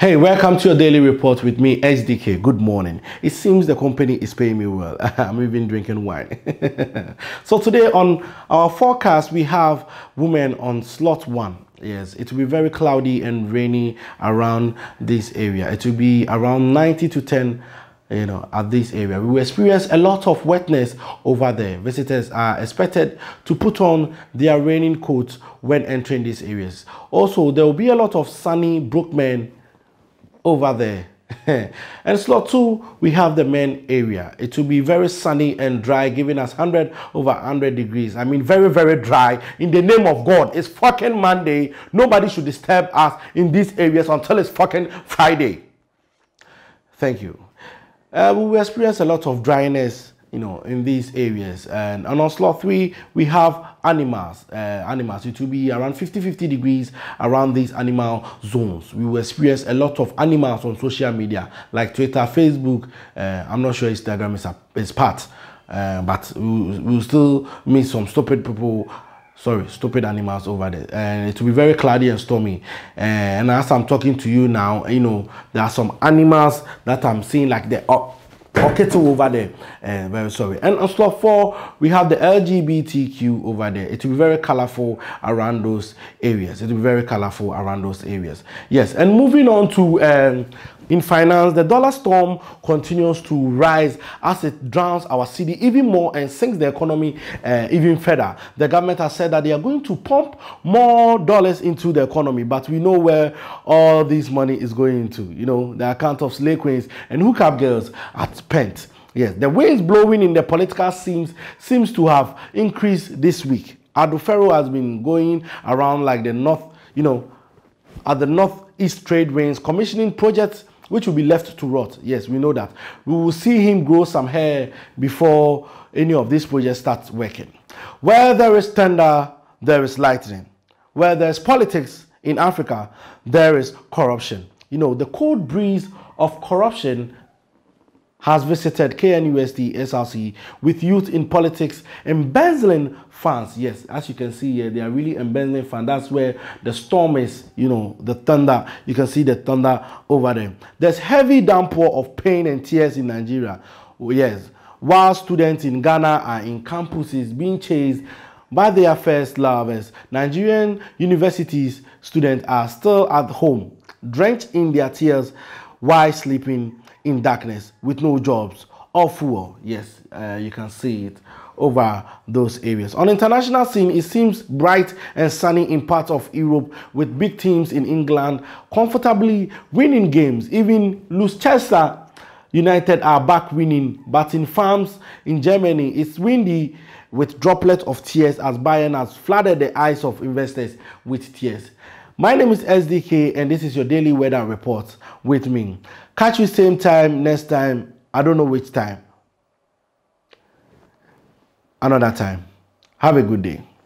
Hey, welcome to your daily report with me, SDK. Good morning. It seems the company is paying me well. I'm even drinking wine. so today on our forecast, we have women on slot one. Yes, it will be very cloudy and rainy around this area. It will be around 90 to 10 you know, at this area. We will experience a lot of wetness over there. Visitors are expected to put on their raining coats when entering these areas. Also, there will be a lot of sunny Brookmen over there. and slot two, we have the main area. It will be very sunny and dry, giving us 100 over 100 degrees. I mean, very, very dry. In the name of God, it's fucking Monday. Nobody should disturb us in these areas until it's fucking Friday. Thank you. Uh, we will experience a lot of dryness you know, in these areas. And, and on slot three, we have animals. Uh, animals. It will be around 50-50 degrees around these animal zones. We will experience a lot of animals on social media like Twitter, Facebook. Uh, I'm not sure Instagram is, a, is part, uh, but we will still meet some stupid people sorry, stupid animals over there. And it will be very cloudy and stormy. And as I'm talking to you now, you know, there are some animals that I'm seeing like they're up pocket over there. Uh, very sorry. And on slot four, we have the LGBTQ over there. It will be very colorful around those areas. It will be very colorful around those areas. Yes. And moving on to um, in finance, the dollar storm continues to rise as it drowns our city even more and sinks the economy uh, even further. The government has said that they are going to pump more dollars into the economy, but we know where all this money is going into. You know, the account of slay queens and hookup girls are spent. Yes, the winds blowing in the political scenes seems to have increased this week. Adufero has been going around like the north, you know, at the northeast trade winds, commissioning projects which will be left to rot. Yes, we know that. We will see him grow some hair before any of these projects start working. Where there is thunder, there is lightning. Where there's politics in Africa, there is corruption. You know, the cold breeze of corruption has visited KNUST SRC with youth in politics embezzling funds. Yes, as you can see here, they are really embezzling funds. That's where the storm is, you know, the thunder. You can see the thunder over there. There's heavy downpour of pain and tears in Nigeria. Oh, yes, while students in Ghana are in campuses being chased by their first lovers, Nigerian universities students are still at home, drenched in their tears while sleeping in darkness with no jobs or fuel. Yes, uh, you can see it over those areas. On international scene, it seems bright and sunny in parts of Europe with big teams in England comfortably winning games. Even Luchester United are back winning, but in farms in Germany, it's windy with droplets of tears as Bayern has flooded the eyes of investors with tears. My name is SDK and this is your daily weather report with me. Catch you same time next time. I don't know which time. Another time. Have a good day.